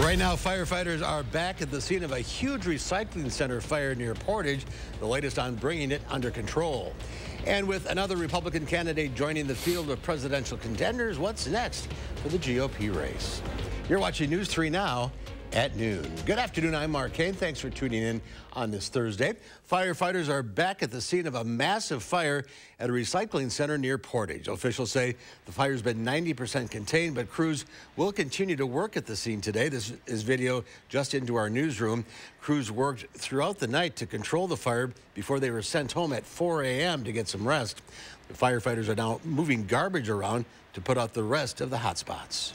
Right now, firefighters are back at the scene of a huge recycling center fire near Portage, the latest on bringing it under control. And with another Republican candidate joining the field of presidential contenders, what's next for the GOP race? You're watching News 3 now at noon. Good afternoon. I'm Mark Kane. Thanks for tuning in on this Thursday. Firefighters are back at the scene of a massive fire at a recycling center near Portage. Officials say the fire's been 90% contained, but crews will continue to work at the scene today. This is video just into our newsroom. Crews worked throughout the night to control the fire before they were sent home at 4 a.m. to get some rest. The firefighters are now moving garbage around to put out the rest of the hot spots.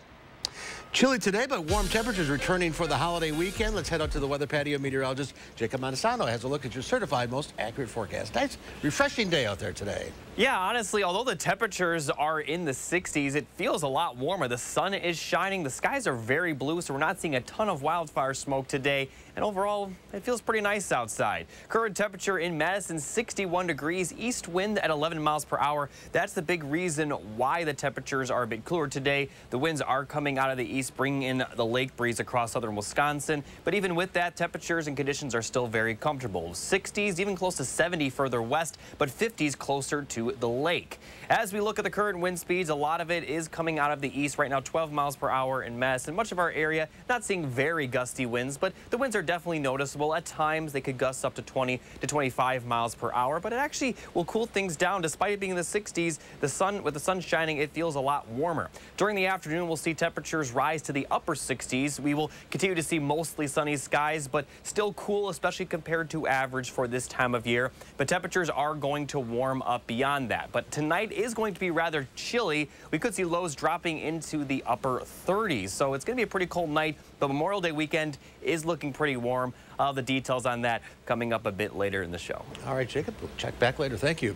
Chilly today, but warm temperatures returning for the holiday weekend. Let's head out to the weather patio. Meteorologist Jacob Montesano has a look at your certified most accurate forecast. Nice, refreshing day out there today. Yeah, honestly, although the temperatures are in the 60s, it feels a lot warmer. The sun is shining. The skies are very blue, so we're not seeing a ton of wildfire smoke today. And overall, it feels pretty nice outside. Current temperature in Madison, 61 degrees, east wind at 11 miles per hour. That's the big reason why the temperatures are a bit cooler today. The winds are coming out of the east, bringing in the lake breeze across southern Wisconsin. But even with that, temperatures and conditions are still very comfortable. 60s, even close to 70 further west, but 50s closer to the lake. As we look at the current wind speeds, a lot of it is coming out of the east right now, 12 miles per hour in Madison Much of our area not seeing very gusty winds, but the winds are definitely noticeable. At times, they could gust up to 20 to 25 miles per hour, but it actually will cool things down. Despite it being in the 60s, the sun, with the sun shining, it feels a lot warmer. During the afternoon, we'll see temperatures rise to the upper 60s. We will continue to see mostly sunny skies, but still cool, especially compared to average for this time of year. But temperatures are going to warm up beyond beyond that. But tonight is going to be rather chilly. We could see lows dropping into the upper 30s. So it's going to be a pretty cold night. But Memorial Day weekend is looking pretty warm. All the details on that coming up a bit later in the show. All right, Jacob, we'll check back later. Thank you.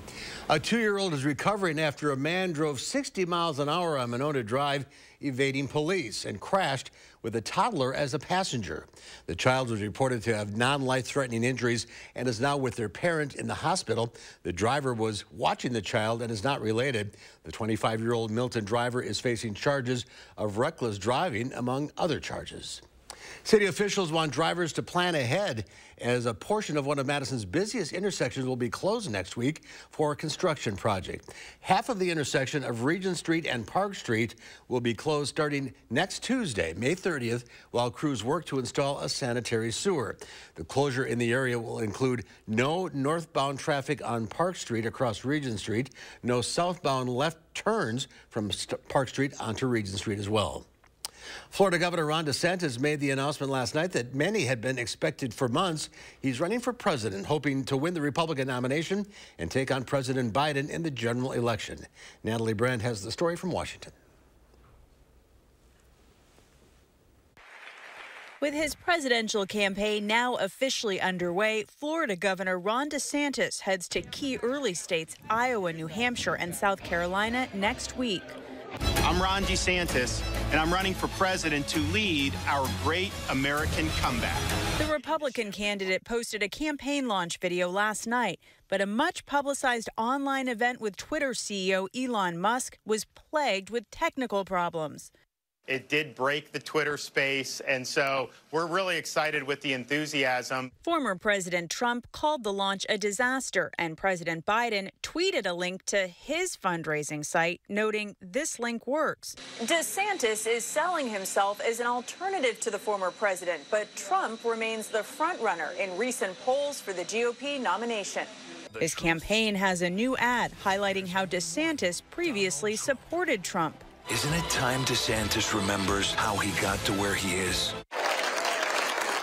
A two-year-old is recovering after a man drove 60 miles an hour on Monona Drive, evading police, and crashed with a toddler as a passenger. The child was reported to have non-life-threatening injuries and is now with their parent in the hospital. The driver was watching the child and is not related. The 25-year-old Milton driver is facing charges of reckless driving, among other charges. City officials want drivers to plan ahead as a portion of one of Madison's busiest intersections will be closed next week for a construction project. Half of the intersection of Regent Street and Park Street will be closed starting next Tuesday, May 30th, while crews work to install a sanitary sewer. The closure in the area will include no northbound traffic on Park Street across Regent Street, no southbound left turns from Park Street onto Regent Street as well. Florida Governor Ron DeSantis made the announcement last night that many had been expected for months. He's running for president, hoping to win the Republican nomination and take on President Biden in the general election. Natalie Brand has the story from Washington. With his presidential campaign now officially underway, Florida Governor Ron DeSantis heads to key early states Iowa, New Hampshire, and South Carolina next week. I'm Ron DeSantis, and I'm running for president to lead our great American comeback. The Republican candidate posted a campaign launch video last night, but a much publicized online event with Twitter CEO Elon Musk was plagued with technical problems. It did break the Twitter space, and so we're really excited with the enthusiasm. Former President Trump called the launch a disaster, and President Biden tweeted a link to his fundraising site, noting this link works. DeSantis is selling himself as an alternative to the former president, but Trump remains the frontrunner in recent polls for the GOP nomination. His campaign has a new ad highlighting how DeSantis previously supported Trump. Isn't it time DeSantis remembers how he got to where he is?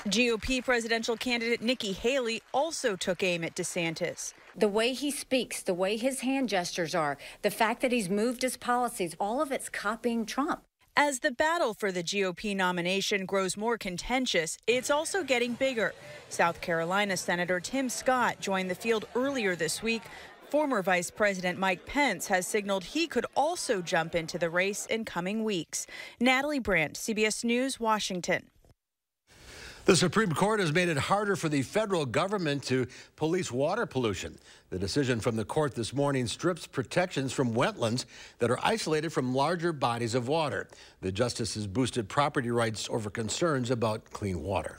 GOP presidential candidate Nikki Haley also took aim at DeSantis. The way he speaks, the way his hand gestures are, the fact that he's moved his policies, all of it's copying Trump. As the battle for the GOP nomination grows more contentious, it's also getting bigger. South Carolina Senator Tim Scott joined the field earlier this week Former Vice President Mike Pence has signaled he could also jump into the race in coming weeks. Natalie Brand, CBS News, Washington. The Supreme Court has made it harder for the federal government to police water pollution. The decision from the court this morning strips protections from wetlands that are isolated from larger bodies of water. The justices boosted property rights over concerns about clean water.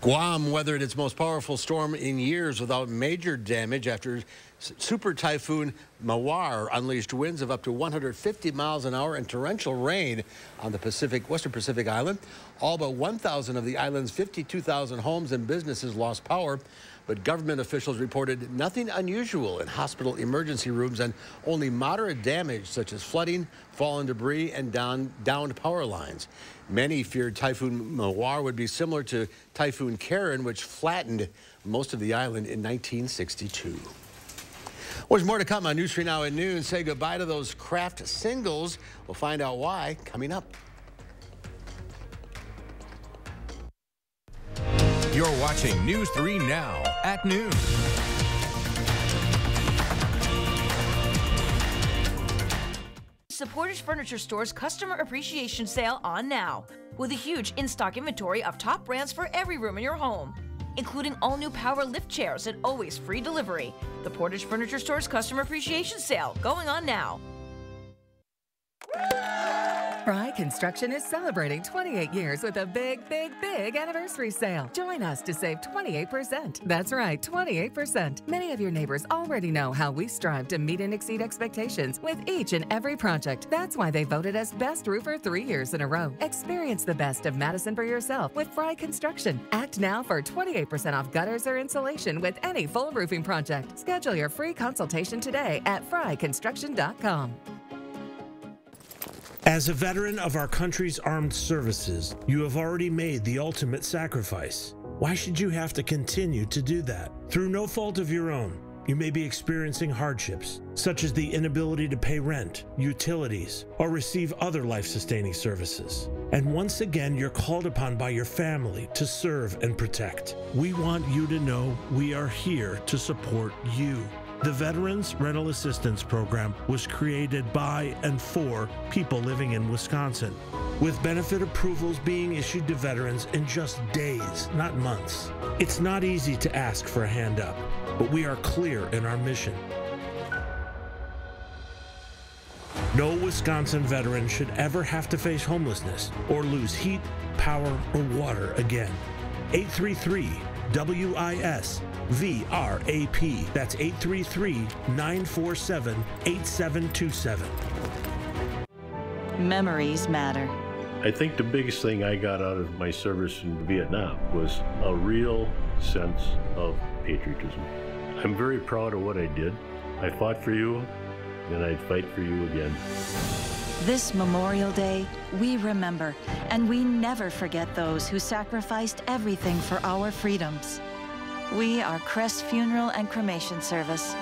Guam weathered its most powerful storm in years without major damage after Super Typhoon Mawar unleashed winds of up to 150 miles an hour and torrential rain on the Pacific, Western Pacific Island. All but 1,000 of the island's 52,000 homes and businesses lost power, but government officials reported nothing unusual in hospital emergency rooms and only moderate damage such as flooding, fallen debris, and down, downed power lines. Many feared Typhoon Mawar would be similar to Typhoon Karen, which flattened most of the island in 1962. Well, there's more to come on News 3 Now at noon. Say goodbye to those craft singles. We'll find out why coming up. You're watching News 3 Now at noon. Supporters Furniture Store's Customer Appreciation Sale on now, with a huge in-stock inventory of top brands for every room in your home including all new power lift chairs and always free delivery. The Portage Furniture Store's Customer Appreciation Sale going on now. Fry Construction is celebrating 28 years with a big, big, big anniversary sale. Join us to save 28%. That's right, 28%. Many of your neighbors already know how we strive to meet and exceed expectations with each and every project. That's why they voted us Best Roofer three years in a row. Experience the best of Madison for yourself with Fry Construction. Act now for 28% off gutters or insulation with any full roofing project. Schedule your free consultation today at fryconstruction.com. As a veteran of our country's armed services, you have already made the ultimate sacrifice. Why should you have to continue to do that? Through no fault of your own, you may be experiencing hardships, such as the inability to pay rent, utilities, or receive other life sustaining services. And once again, you're called upon by your family to serve and protect. We want you to know we are here to support you. The Veterans Rental Assistance Program was created by and for people living in Wisconsin, with benefit approvals being issued to veterans in just days, not months. It's not easy to ask for a hand up, but we are clear in our mission. No Wisconsin veteran should ever have to face homelessness or lose heat, power, or water again. 833 WIS VRAP. That's 833 947 8727. Memories matter. I think the biggest thing I got out of my service in Vietnam was a real sense of patriotism. I'm very proud of what I did. I fought for you, and I'd fight for you again. This Memorial Day, we remember, and we never forget those who sacrificed everything for our freedoms. We are Cress Funeral and Cremation Service,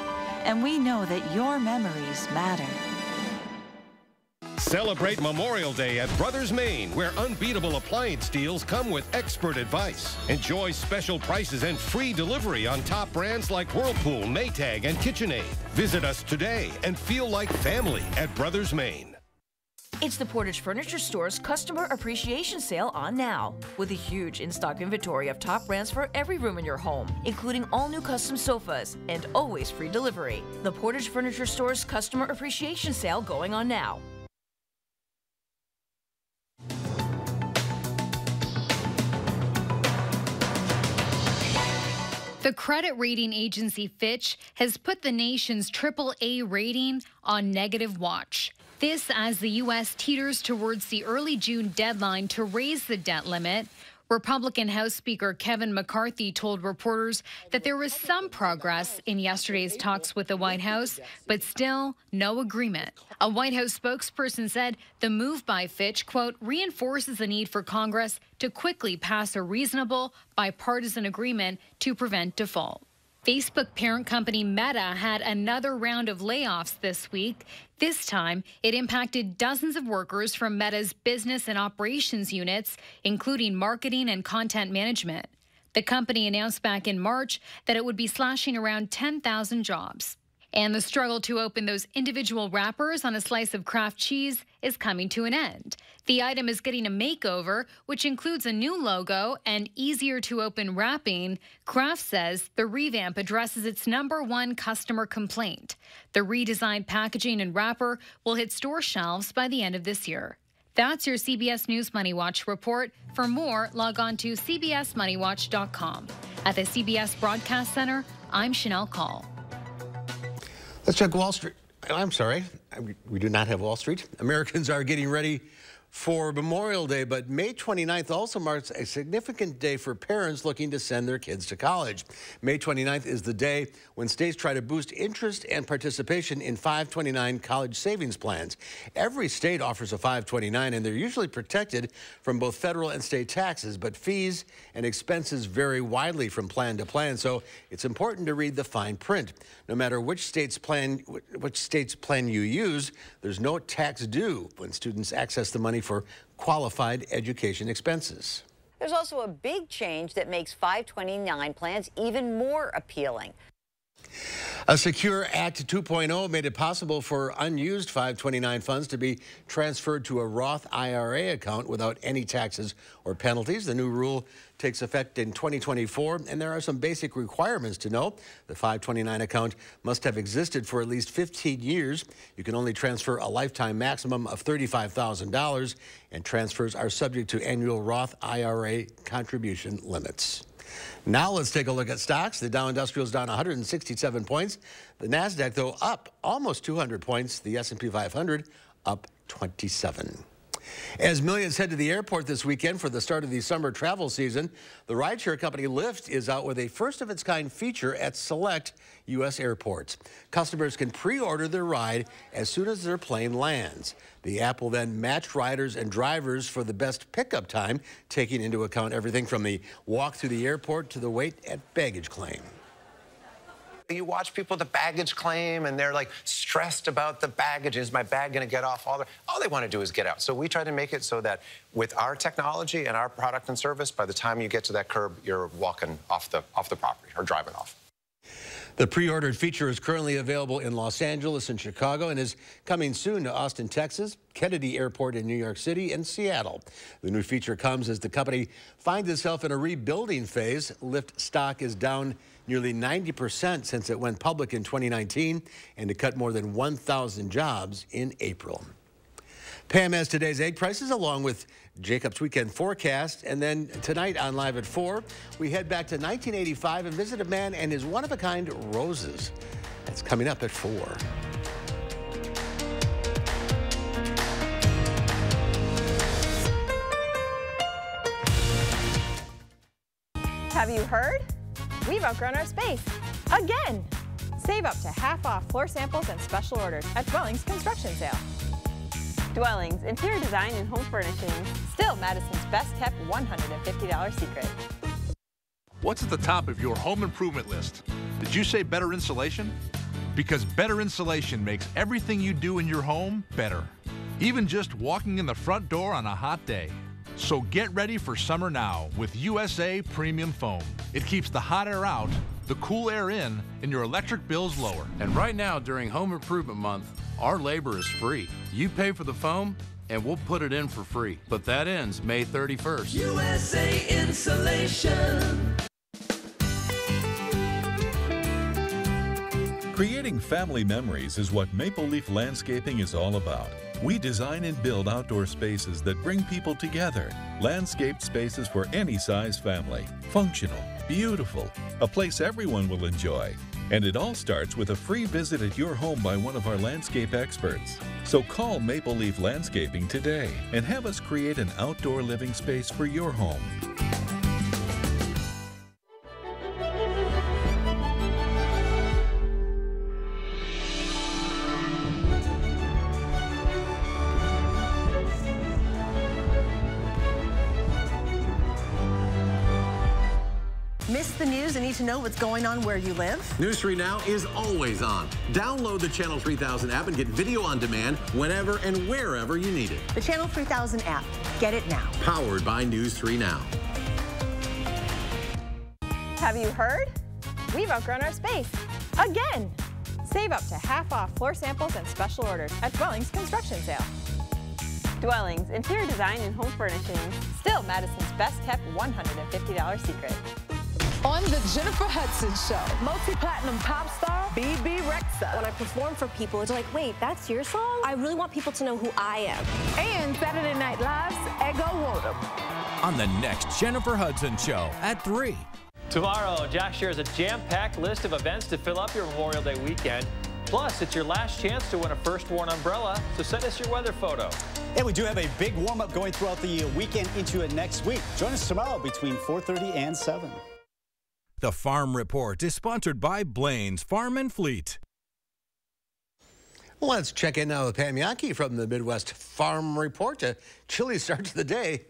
and we know that your memories matter. Celebrate Memorial Day at Brothers Main, where unbeatable appliance deals come with expert advice. Enjoy special prices and free delivery on top brands like Whirlpool, Maytag, and KitchenAid. Visit us today and feel like family at Brothers Main. It's the Portage Furniture Store's Customer Appreciation Sale on now, with a huge in-stock inventory of top brands for every room in your home, including all new custom sofas and always free delivery. The Portage Furniture Store's Customer Appreciation Sale going on now. The credit rating agency Fitch has put the nation's AAA rating on negative watch. This as the U.S. teeters towards the early June deadline to raise the debt limit. Republican House Speaker Kevin McCarthy told reporters that there was some progress in yesterday's talks with the White House, but still no agreement. A White House spokesperson said the move by Fitch, quote, reinforces the need for Congress to quickly pass a reasonable bipartisan agreement to prevent default. Facebook parent company Meta had another round of layoffs this week. This time, it impacted dozens of workers from Meta's business and operations units, including marketing and content management. The company announced back in March that it would be slashing around 10,000 jobs. And the struggle to open those individual wrappers on a slice of Kraft cheese is coming to an end. The item is getting a makeover, which includes a new logo and easier to open wrapping. Kraft says the revamp addresses its number one customer complaint. The redesigned packaging and wrapper will hit store shelves by the end of this year. That's your CBS News Money Watch report. For more, log on to cbsmoneywatch.com. At the CBS Broadcast Center, I'm Shanelle Kaul. Let's check Wall Street. I'm sorry, we do not have Wall Street. Americans are getting ready for Memorial Day, but May 29th also marks a significant day for parents looking to send their kids to college. May 29th is the day when states try to boost interest and participation in 529 college savings plans. Every state offers a 529, and they're usually protected from both federal and state taxes, but fees and expenses vary widely from plan to plan, so it's important to read the fine print. No matter which state's plan, which state's plan you use, there's no tax due when students access the money money for qualified education expenses. There's also a big change that makes 529 plans even more appealing. A Secure Act 2.0 made it possible for unused 529 funds to be transferred to a Roth IRA account without any taxes or penalties. The new rule takes effect in 2024, and there are some basic requirements to know. The 529 account must have existed for at least 15 years. You can only transfer a lifetime maximum of $35,000, and transfers are subject to annual Roth IRA contribution limits. Now let's take a look at stocks. The Dow Industrials down 167 points. The Nasdaq, though, up almost 200 points. The S&P 500 up 27. As millions head to the airport this weekend for the start of the summer travel season, the rideshare company Lyft is out with a first-of-its-kind feature at select U.S. airports. Customers can pre-order their ride as soon as their plane lands. The app will then match riders and drivers for the best pickup time, taking into account everything from the walk through the airport to the wait at baggage claim you watch people the baggage claim and they're like stressed about the baggage. Is my bag going to get off? All, all they want to do is get out. So we try to make it so that with our technology and our product and service, by the time you get to that curb, you're walking off the, off the property or driving off. The pre-ordered feature is currently available in Los Angeles and Chicago and is coming soon to Austin, Texas, Kennedy Airport in New York City, and Seattle. The new feature comes as the company finds itself in a rebuilding phase. Lyft stock is down nearly 90% since it went public in 2019 and to cut more than 1,000 jobs in April. Pam has today's egg prices along with Jacob's weekend forecast. And then tonight on Live at 4, we head back to 1985 and visit a man and his one of a kind roses. That's coming up at 4. Have you heard? We've outgrown our space. Again! Save up to half off floor samples and special orders at Dwellings Construction Sale. Dwellings, interior design and home furnishings. Still Madison's best kept $150 secret. What's at the top of your home improvement list? Did you say better insulation? Because better insulation makes everything you do in your home better. Even just walking in the front door on a hot day. So get ready for summer now with USA Premium Foam. It keeps the hot air out, the cool air in, and your electric bills lower. And right now, during Home Improvement Month, our labor is free. You pay for the foam, and we'll put it in for free. But that ends May 31st. USA Insulation. Creating family memories is what Maple Leaf Landscaping is all about. We design and build outdoor spaces that bring people together. Landscaped spaces for any size family. Functional, beautiful, a place everyone will enjoy. And it all starts with a free visit at your home by one of our landscape experts. So call Maple Leaf Landscaping today and have us create an outdoor living space for your home. To know what's going on where you live? News 3 Now is always on. Download the Channel 3000 app and get video on demand whenever and wherever you need it. The Channel 3000 app. Get it now. Powered by News 3 Now. Have you heard? We've outgrown our space. Again! Save up to half off floor samples and special orders at Dwellings Construction Sale. Dwellings, interior design and home furnishings. Still Madison's best kept $150 secret. On the Jennifer Hudson Show, multi-platinum pop star Bebe Rexha. When I perform for people, it's like, wait, that's your song? I really want people to know who I am. And Saturday Night Live's Ego Nwodim. On the next Jennifer Hudson Show at 3. Tomorrow, Jack shares a jam-packed list of events to fill up your Memorial Day weekend. Plus, it's your last chance to win a first Warn umbrella, so send us your weather photo. And we do have a big warm-up going throughout the weekend into it next week. Join us tomorrow between 4.30 and 7. The Farm Report is sponsored by Blaine's Farm and Fleet. Let's check in now with Pam Jahnke from the Midwest Farm Report. A chilly start to the day.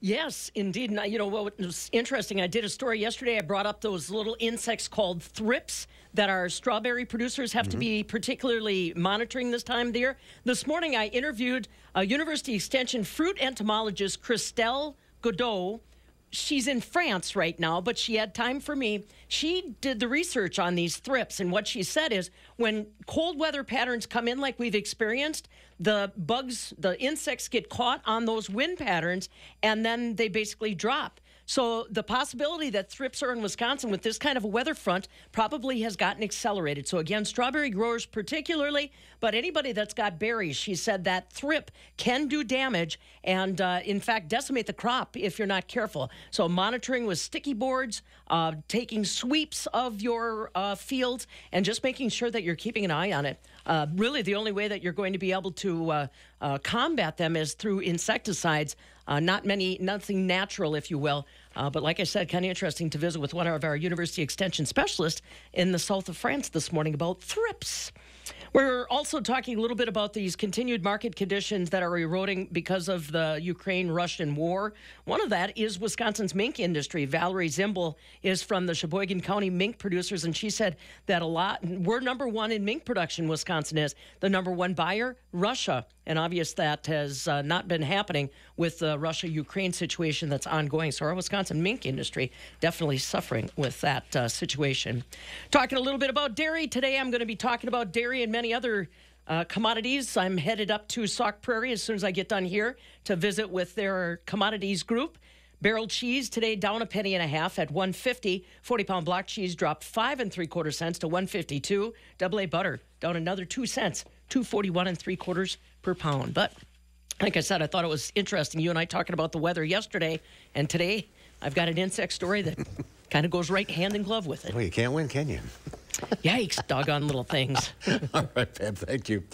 Yes, indeed. Now, you know what was interesting? I did a story yesterday. I brought up those little insects called thrips that our strawberry producers have mm-hmm. to be particularly monitoring this time of the year. This morning, I interviewed a University Extension fruit entomologist, Christelle Guédot, she's in France right now, but she had time for me. She did the research on these thrips, and what she said is when cold weather patterns come in, like we've experienced, the bugs, the insects get caught on those wind patterns, and then they basically drop. So the possibility that thrips are in Wisconsin with this kind of a weather front probably has gotten accelerated. So again, strawberry growers particularly, but anybody that's got berries, she said that thrip can do damage and uh, in fact decimate the crop if you're not careful. So monitoring with sticky boards, uh, taking sweeps of your uh, fields, and just making sure that you're keeping an eye on it. Uh, really, the only way that you're going to be able to uh, uh, combat them is through insecticides. Not many, nothing natural, if you will. Uh, but like I said, kind of interesting to visit with one of our university extension specialists in the south of France this morning about thrips. We're also talking a little bit about these continued market conditions that are eroding because of the Ukraine Russian war. One of that is Wisconsin's mink industry. Valerie Zimble is from the Sheboygan County mink producers, and she said that a lot, we're number one in mink production, Wisconsin is. The number one buyer, Russia. And obvious that has uh, not been happening with the Russia Ukraine situation that's ongoing. So our Wisconsin mink industry definitely suffering with that uh, situation. Talking a little bit about dairy today, I'm going to be talking about dairy and many other uh, commodities. I'm headed up to Sauk Prairie as soon as I get done here to visit with their commodities group. Barrel cheese today down a penny and a half at 150. 40 pound block cheese dropped five and three quarter cents to 152. Double A butter down another two cents, 241 and three quarters per pound. But like I said, I thought it was interesting. You and I talking about the weather yesterday, and today I've got an insect story that kind of goes right hand in glove with it. Well, you can't win, can you? Yikes, doggone little things. All right, Pam, thank you.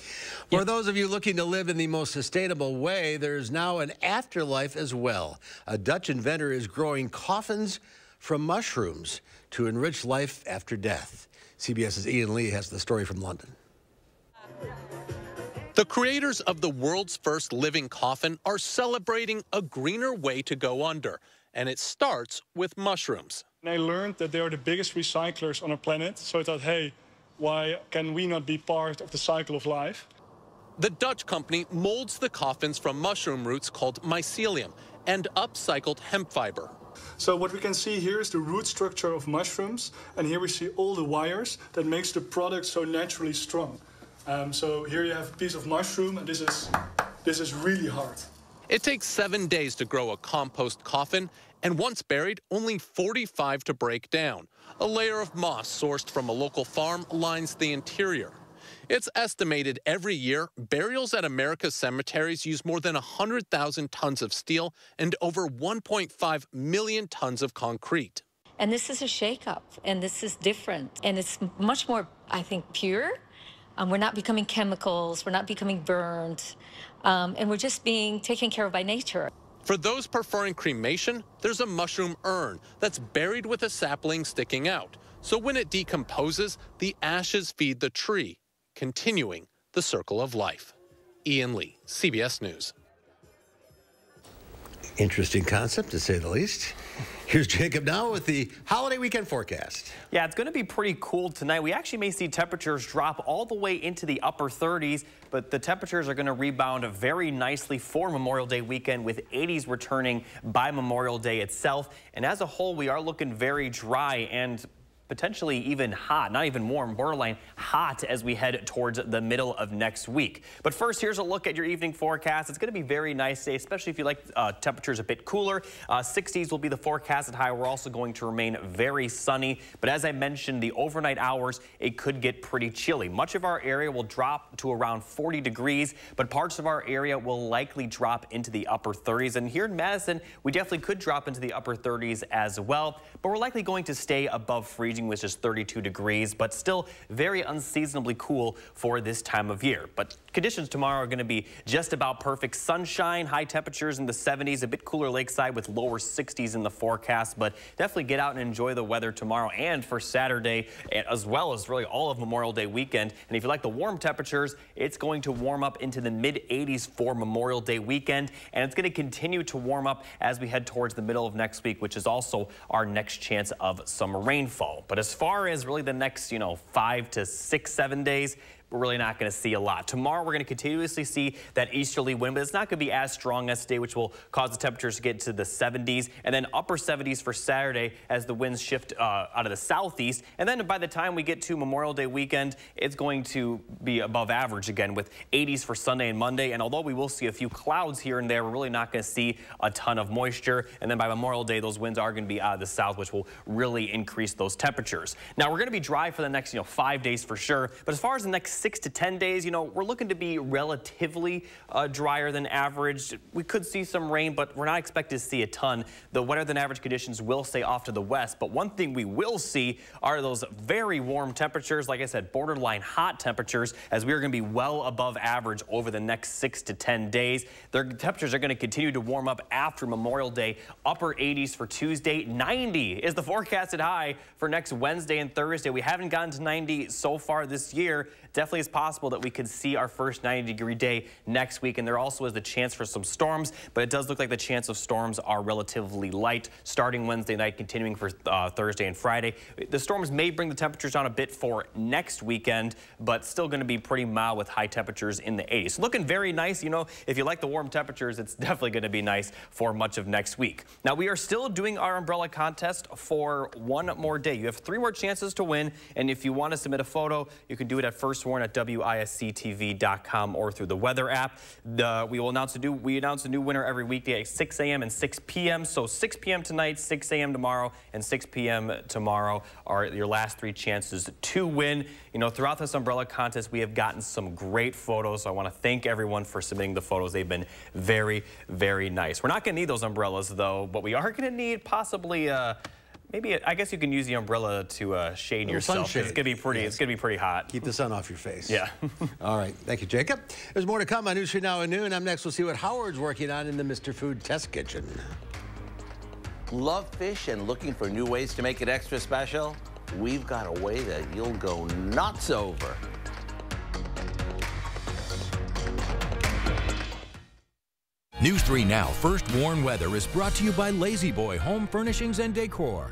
For yep. those of you looking to live in the most sustainable way, there's now an afterlife as well. A Dutch inventor is growing coffins from mushrooms to enrich life after death. CBS's Ian Lee has the story from London. The creators of the world's first living coffin are celebrating a greener way to go under, and it starts with mushrooms. And I learned that they are the biggest recyclers on our planet. So I thought, hey, why can we not be part of the cycle of life? The Dutch company molds the coffins from mushroom roots called mycelium and upcycled hemp fiber. So what we can see here is the root structure of mushrooms, and here we see all the wires that makes the product so naturally strong. Um, so here you have a piece of mushroom, and this is this is really hard. It takes seven days to grow a compost coffin, and once buried, only 45 to break down. A layer of moss sourced from a local farm lines the interior. It's estimated every year burials at America's cemeteries use more than 100,000 tons of steel and over 1.5 million tons of concrete. And this is a shakeup, and this is different, and it's much more, I think, pure. Um, we're not becoming chemicals, we're not becoming burned, um, and we're just being taken care of by nature. For those preferring cremation, there's a mushroom urn that's buried with a sapling sticking out. So when it decomposes, the ashes feed the tree, continuing the circle of life. Ian Lee, CBS News. Interesting concept, to say the least. Here's Jacob now with the holiday weekend forecast. Yeah, it's going to be pretty cool tonight. We actually may see temperatures drop all the way into the upper 30s, but the temperatures are going to rebound very nicely for Memorial Day weekend with 80s returning by Memorial Day itself. And as a whole, we are looking very dry and potentially even hot, not even warm, borderline hot as we head towards the middle of next week. But first, here's a look at your evening forecast. It's going to be very nice today, especially if you like uh, temperatures a bit cooler. Uh, 60s will be the forecasted high. We're also going to remain very sunny. But as I mentioned, the overnight hours, it could get pretty chilly. Much of our area will drop to around 40 degrees, but parts of our area will likely drop into the upper 30s. And here in Madison, we definitely could drop into the upper 30s as well, but we're likely going to stay above freezing freezing, which is 32 degrees, but still very unseasonably cool for this time of year. But conditions tomorrow are going to be just about perfect. Sunshine, high temperatures in the 70s, a bit cooler lakeside with lower 60s in the forecast, but definitely get out and enjoy the weather tomorrow and for Saturday, as well as really all of Memorial Day weekend. And if you like the warm temperatures, it's going to warm up into the mid 80s for Memorial Day weekend, and it's going to continue to warm up as we head towards the middle of next week, which is also our next chance of some rainfall. But as far as really the next, you know, five to six, seven days, we're really not going to see a lot. Tomorrow, we're going to continuously see that easterly wind, but it's not going to be as strong as today, which will cause the temperatures to get to the 70s and then upper 70s for Saturday as the winds shift uh, out of the southeast. And then by the time we get to Memorial Day weekend, it's going to be above average again with 80s for Sunday and Monday. And although we will see a few clouds here and there, we're really not going to see a ton of moisture. And then by Memorial Day, those winds are going to be out of the south, which will really increase those temperatures. Now, we're going to be dry for the next, you know, five days for sure. But as far as the next six to 10 days, you know, we're looking to be relatively uh, drier than average. We could see some rain, but we're not expected to see a ton. The wetter than average conditions will stay off to the west, but one thing we will see are those very warm temperatures. Like I said, borderline hot temperatures as we are going to be well above average over the next six to 10 days. Their temperatures are going to continue to warm up after Memorial Day. Upper 80s for Tuesday. 90 is the forecasted high for next Wednesday and Thursday. We haven't gotten to 90 so far this year definitely is possible that we could see our first 90 degree day next week. And there also is the chance for some storms, but it does look like the chance of storms are relatively light starting Wednesday night, continuing for uh, Thursday and Friday. The storms may bring the temperatures down a bit for next weekend, but still going to be pretty mild with high temperatures in the 80s. Looking very nice. You know, if you like the warm temperatures, it's definitely going to be nice for much of next week. Now, we are still doing our umbrella contest for one more day. You have three more chances to win, and if you want to submit a photo, you can do it at first Warn at WISCTV.com or through the weather app. The, we will announce a new we announce a new winner every weekday at 6 a.m. and 6 p.m. So 6 p.m. tonight, 6 a.m. tomorrow, and 6 p.m. tomorrow are your last three chances to win. You know, throughout this umbrella contest, we have gotten some great photos. So I want to thank everyone for submitting the photos. They've been very, very nice. We're not going to need those umbrellas though, but we are going to need possibly. Uh, Maybe I guess you can use the umbrella to uh, shade yourself. Sunshade. It's gonna be pretty. Yes. It's gonna be pretty hot. Keep the sun off your face. Yeah. All right. Thank you, Jacob. There's more to come on News 3 Now at noon. I'm next. We'll see what Howard's working on in the Mr. Food Test Kitchen. Love fish and looking for new ways to make it extra special? We've got a way that you'll go nuts over. News 3 Now First Warn Weather is brought to you by La-Z-Boy Home Furnishings and Decor.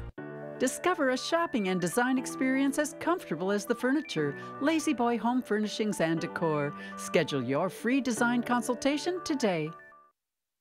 Discover a shopping and design experience as comfortable as the furniture. La-Z-Boy Home Furnishings and Decor. Schedule your free design consultation today.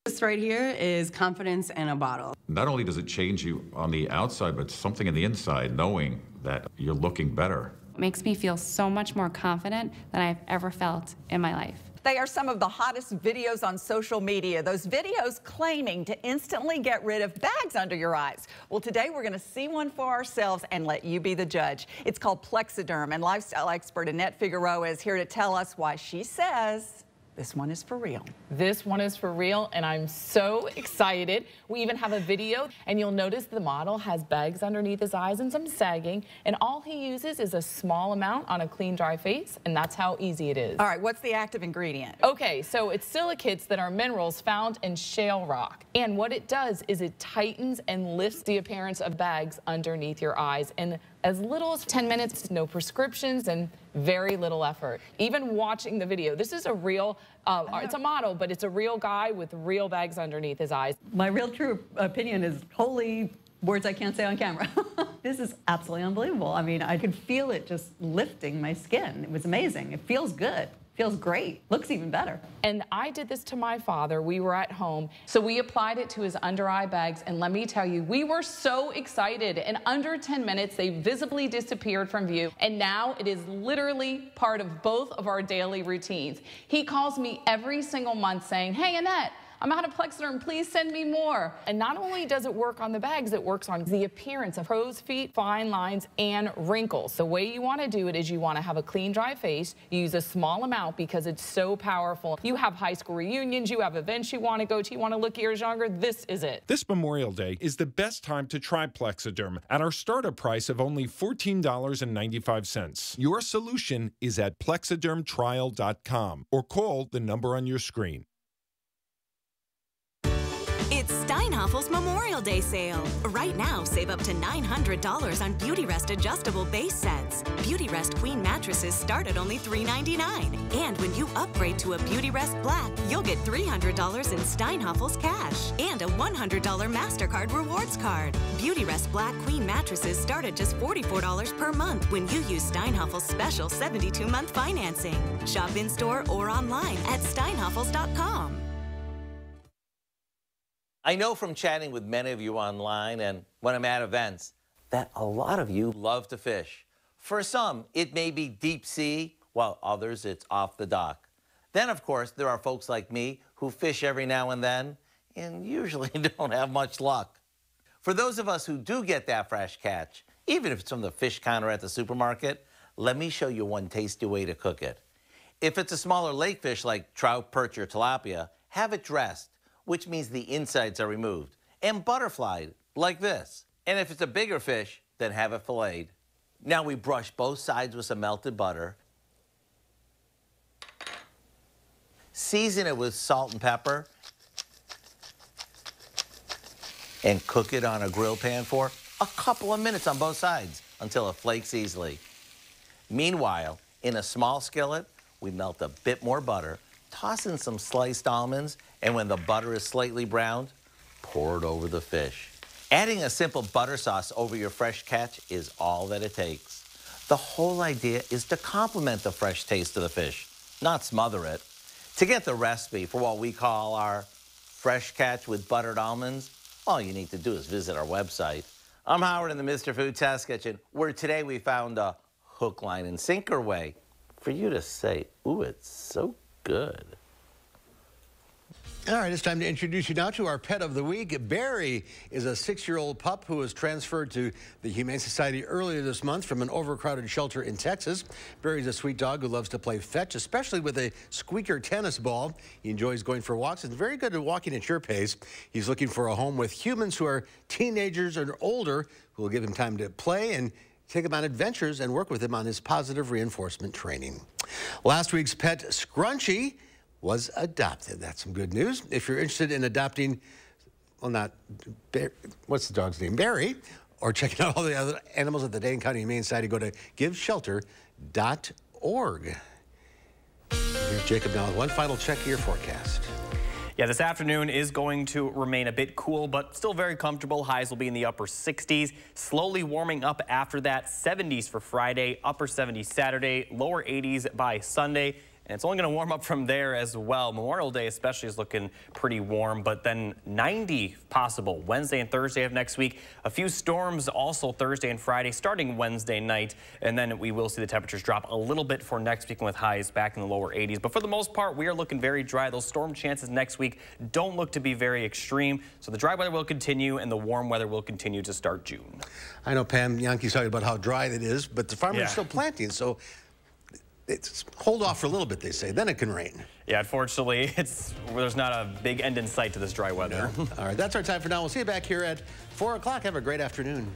This right here is confidence in a bottle. Not only does it change you on the outside, but something in the inside, knowing that you're looking better. It makes me feel so much more confident than I've ever felt in my life. They are some of the hottest videos on social media. Those videos claiming to instantly get rid of bags under your eyes. Well, today we're going to see one for ourselves and let you be the judge. It's called Plexaderm, and lifestyle expert Annette Figueroa is here to tell us why she says this one is for real. This one is for real, and I'm so excited. We even have a video, and you'll notice the model has bags underneath his eyes and some sagging, and all he uses is a small amount on a clean, dry face, and that's how easy it is. All right, what's the active ingredient? Okay, so it's silicates that are minerals found in shale rock, and what it does is it tightens and lifts the appearance of bags underneath your eyes, and as little as 10 minutes, no prescriptions, and very little effort. Even watching the video, this is a real, uh, it's a model, but it's a real guy with real bags underneath his eyes. My real true opinion is holy words I can't say on camera. this is absolutely unbelievable. I mean, I could feel it just lifting my skin. It was amazing. It feels good. Feels great. Looks even better. And I did this to my father. We were at home. So we applied it to his under eye bags. And let me tell you, we were so excited. In under 10 minutes, they visibly disappeared from view. And now it is literally part of both of our daily routines. He calls me every single month saying, Hey, Annette, I'm out of Plexaderm. Please send me more. And not only does it work on the bags, it works on the appearance of crow's feet, fine lines, and wrinkles. The way you want to do it is you want to have a clean, dry face. You use a small amount because it's so powerful. You have high school reunions, you have events you want to go to, you want to look years younger. This is it. This Memorial Day is the best time to try Plexaderm at our startup price of only $14.95. Your solution is at plexadermtrial.com or call the number on your screen. It's Steinhafels' Memorial Day sale. Right now, save up to $900 on Beautyrest adjustable base sets. Beautyrest Queen mattresses start at only 399. And when you upgrade to a Beautyrest Black, you'll get $300 in Steinhafels' cash and a $100 MasterCard rewards card. Beautyrest Black Queen mattresses start at just $44 per month when you use Steinhafels' special 72 month financing. Shop in store or online at steinhafels.com. I know from chatting with many of you online and when I'm at events that a lot of you love to fish. For some, it may be deep sea, while others, it's off the dock. Then, of course, there are folks like me who fish every now and then and usually don't have much luck. For those of us who do get that fresh catch, even if it's from the fish counter at the supermarket, let me show you one tasty way to cook it. If it's a smaller lake fish like trout, perch, or tilapia, have it dressed which means the insides are removed, and butterflied, like this. And if it's a bigger fish, then have it filleted. Now we brush both sides with some melted butter. Season it with salt and pepper. And cook it on a grill pan for a couple of minutes on both sides until it flakes easily. Meanwhile, in a small skillet, we melt a bit more butter, toss in some sliced almonds, and when the butter is slightly browned, pour it over the fish. Adding a simple butter sauce over your fresh catch is all that it takes. The whole idea is to complement the fresh taste of the fish, not smother it. To get the recipe for what we call our fresh catch with buttered almonds, all you need to do is visit our website. I'm Howard in the Mr. Food Test Kitchen, where today we found a hook, line, and sinker way for you to say, ooh, it's so good. All right, it's time to introduce you now to our pet of the week. Barry is a six-year-old pup who was transferred to the Humane Society earlier this month from an overcrowded shelter in Texas. Barry's a sweet dog who loves to play fetch, especially with a squeaker tennis ball. He enjoys going for walks and very good at walking at your pace. He's looking for a home with humans who are teenagers or older who will give him time to play and take him on adventures and work with him on his positive reinforcement training. Last week's pet, Scrunchy, was adopted. That's some good news. If you're interested in adopting, well, not, what's the dog's name? Barry, or checking out all the other animals at the Dane County Humane Society, go to giveshelter.org. Here's Jacob now with one final check of your forecast. Yeah, this afternoon is going to remain a bit cool, but still very comfortable. Highs will be in the upper 60s, slowly warming up after that. 70s for Friday, upper 70s Saturday, lower 80s by Sunday. And it's only going to warm up from there as well. Memorial Day especially is looking pretty warm, but then 90 possible Wednesday and Thursday of next week. A few storms also Thursday and Friday starting Wednesday night. And then we will see the temperatures drop a little bit for next week with highs back in the lower 80s. But for the most part, we are looking very dry. Those storm chances next week don't look to be very extreme. So the dry weather will continue and the warm weather will continue to start June. I know Pam Jahnke's talking about how dry it is, but the farmers yeah. are still planting. So it's hold off for a little bit, they say. Then it can rain. Yeah, unfortunately, it's there's not a big end in sight to this dry weather. No. All right, that's our time for now. We'll see you back here at 4 o'clock. Have a great afternoon.